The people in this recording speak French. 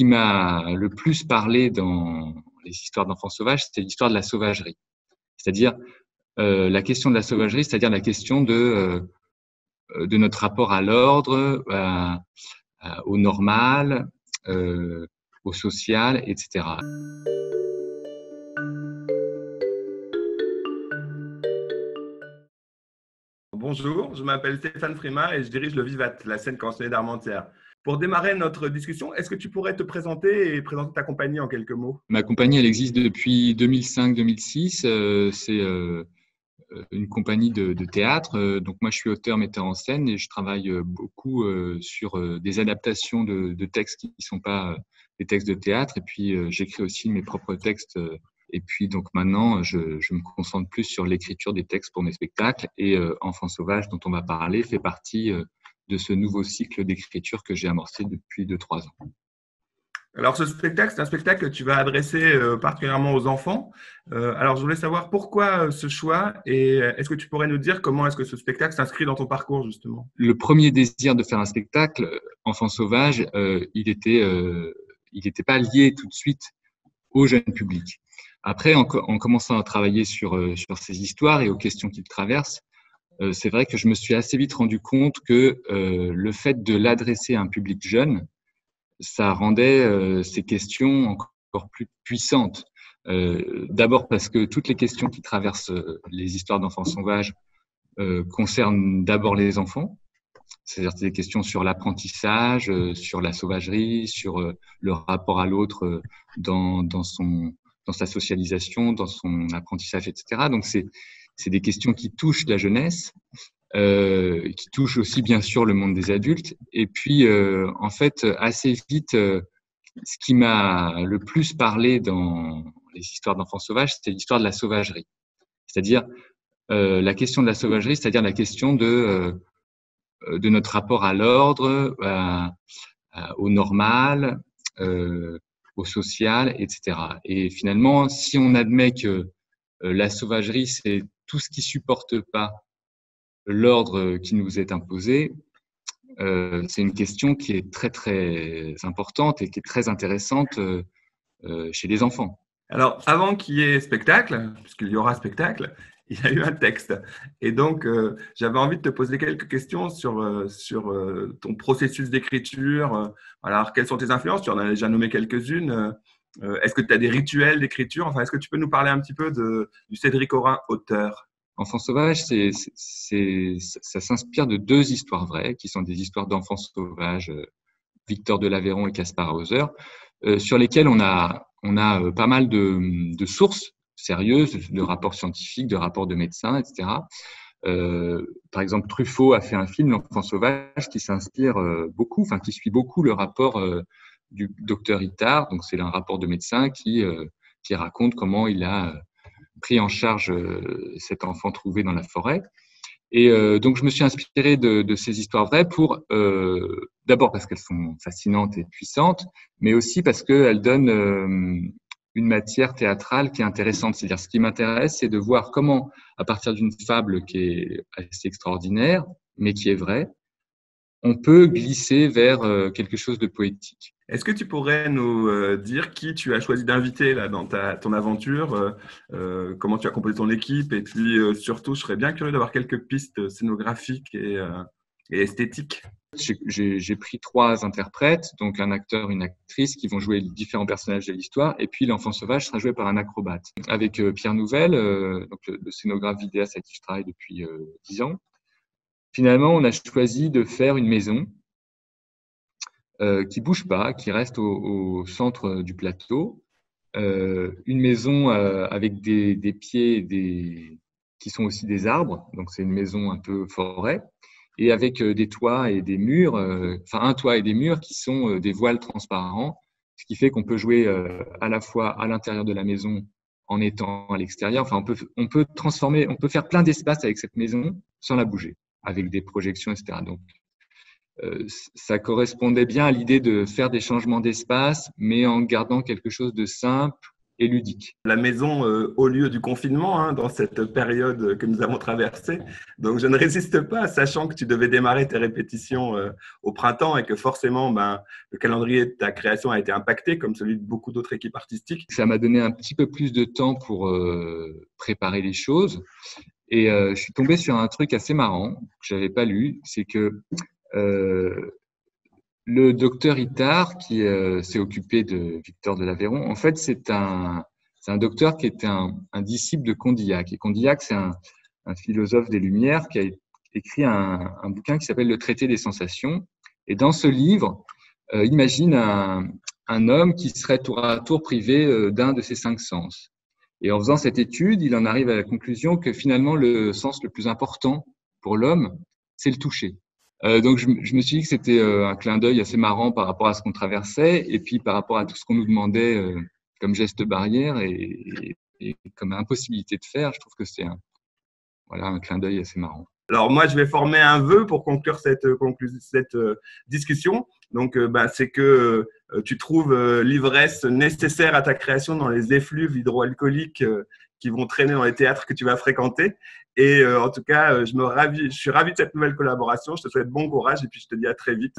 qui m'a le plus parlé dans les histoires d'enfants sauvages, c'était l'histoire de la sauvagerie. C'est-à-dire euh, la question de la sauvagerie, c'est-à-dire la question de, euh, de notre rapport à l'ordre, au normal, euh, au social, etc. Bonjour, je m'appelle Stéphane Frima et je dirige le Vivat, la scène cancellée d'Armentières. Pour démarrer notre discussion, est-ce que tu pourrais te présenter et présenter ta compagnie en quelques mots? Ma compagnie, elle existe depuis 2005-2006. Euh, c'est euh, une compagnie de, théâtre. Euh, donc moi, je suis auteur, metteur en scène et je travaille beaucoup sur des adaptations de, textes qui ne sont pas des textes de théâtre. Et puis, j'écris aussi mes propres textes. Et puis, donc maintenant, je, me concentre plus sur l'écriture des textes pour mes spectacles. Et Enfant sauvage, dont on va parler, fait partie de ce nouveau cycle d'écriture que j'ai amorcé depuis 2-3 ans. Alors, ce spectacle, c'est un spectacle que tu vas adresser euh, particulièrement aux enfants. Euh, alors, je voulais savoir pourquoi euh, ce choix et est-ce que tu pourrais nous dire comment est-ce que ce spectacle s'inscrit dans ton parcours, justement? Le premier désir de faire un spectacle, Enfant sauvage, il n'était il pas lié tout de suite au jeune public. Après, en, en commençant à travailler sur, sur ces histoires et aux questions qu'il traverse, euh, c'est vrai que je me suis assez vite rendu compte que euh, le fait de l'adresser à un public jeune, ça rendait euh, ces questions encore plus puissantes. D'abord parce que toutes les questions qui traversent les histoires d'enfants sauvages concernent d'abord les enfants, c'est-à-dire des questions sur l'apprentissage, sur la sauvagerie, sur le rapport à l'autre dans, dans, dans sa socialisation, dans son apprentissage, etc. Donc c'est c'est des questions qui touchent la jeunesse, euh, qui touchent aussi bien sûr le monde des adultes. Et puis, euh, en fait, assez vite, euh, ce qui m'a le plus parlé dans les histoires d'enfants sauvages, c'était l'histoire de la sauvagerie. C'est-à-dire la question de la sauvagerie, c'est-à-dire la question de, de notre rapport à l'ordre, au normal, au social, etc. Et finalement, si on admet que la sauvagerie, c'est tout ce qui supporte pas l'ordre qui nous est imposé, euh, c'est une question qui est très très importante et qui est très intéressante euh, euh, chez les enfants. Alors, avant qu'il y ait spectacle, puisqu'il y aura spectacle, il y a eu un texte. Et donc, j'avais envie de te poser quelques questions sur, sur ton processus d'écriture. alors, quelles sont tes influences? Tu en as déjà nommé quelques-unes. Euh, est-ce que tu as des rituels d'écriture? Enfin, est-ce que tu peux nous parler un petit peu de, du Cédric Orin, auteur? Enfants sauvages, c'est, ça s'inspire de deux histoires vraies, qui sont des histoires d'enfants sauvages, euh, Victor de l'Aveyron et Caspar Hauser, euh, sur lesquelles on a, on a pas mal de, sources sérieuses, de rapports scientifiques, de rapports de médecins, etc. Par exemple, Truffaut a fait un film, L'enfant sauvage, qui s'inspire beaucoup, enfin qui suit beaucoup le rapport du docteur Itard. Donc, c'est un rapport de médecin qui, euh, qui raconte comment il a euh, pris en charge euh, cet enfant trouvé dans la forêt. Et donc, je me suis inspiré de, de ces histoires vraies pour, d'abord parce qu'elles sont fascinantes et puissantes, mais aussi parce qu'elles donnent une matière théâtrale qui est intéressante. C'est-à-dire, ce qui m'intéresse, c'est de voir comment, à partir d'une fable qui est assez extraordinaire, mais qui est vraie, on peut glisser vers quelque chose de poétique. Est-ce que tu pourrais nous euh, dire qui tu as choisi d'inviter dans ta, ton aventure, euh, euh, comment tu as composé ton équipe, et puis surtout, je serais bien curieux d'avoir quelques pistes scénographiques et, esthétiques. J'ai pris trois interprètes, donc un acteur, une actrice, qui vont jouer les différents personnages de l'histoire, et puis l'enfant sauvage sera joué par un acrobate. Avec Pierre Nouvel, donc le, scénographe vidéaste avec qui je travaille depuis dix ans. Finalement, on a choisi de faire une maison euh, qui bouge pas, qui reste au, centre du plateau. Euh, une maison euh, avec des, des pieds des, qui sont aussi des arbres, donc c'est une maison un peu forêt, et avec des toits et des murs, enfin un toit et des murs qui sont des voiles transparents, ce qui fait qu'on peut jouer à la fois à l'intérieur de la maison en étant à l'extérieur. Enfin, on peut, on peut transformer, on peut faire plein d'espace avec cette maison sans la bouger, avec des projections, etc. Donc, euh, ça correspondait bien à l'idée de faire des changements d'espace, mais en gardant quelque chose de simple et ludique. La maison euh, au lieu du confinement, hein, dans cette période que nous avons traversée. Donc, je ne résiste pas, sachant que tu devais démarrer tes répétitions euh, au printemps et que forcément, ben, le calendrier de ta création a été impacté, comme celui de beaucoup d'autres équipes artistiques. Ça m'a donné un petit peu plus de temps pour euh, préparer les choses. Et je suis tombé sur un truc assez marrant que je n'avais pas lu, c'est que le docteur Itard, qui euh, s'est occupé de Victor de l'Aveyron, en fait, c'est un, un docteur qui était un, disciple de Condillac. Et Condillac, c'est un, philosophe des Lumières qui a écrit un, bouquin qui s'appelle Le Traité des sensations. Et dans ce livre, euh, imagine un, un, homme qui serait tour à tour privé euh, d'un de ses cinq sens. Et en faisant cette étude, il en arrive à la conclusion que finalement, le sens le plus important pour l'homme, c'est le toucher. Euh, donc, je, je, me suis dit que c'était euh, un clin d'œil assez marrant par rapport à ce qu'on traversait et puis par rapport à tout ce qu'on nous demandait euh, comme geste barrière et, et, et, comme impossibilité de faire. Je trouve que c'est un, voilà, un clin d'œil assez marrant. Alors, moi, je vais former un vœu pour conclure cette, cette discussion. Donc, bah, c'est que tu trouves l'ivresse nécessaire à ta création dans les effluves hydroalcooliques qui vont traîner dans les théâtres que tu vas fréquenter. Et euh, en tout cas, euh, je, me je suis ravi de cette nouvelle collaboration. Je te souhaite bon courage et puis je te dis à très vite.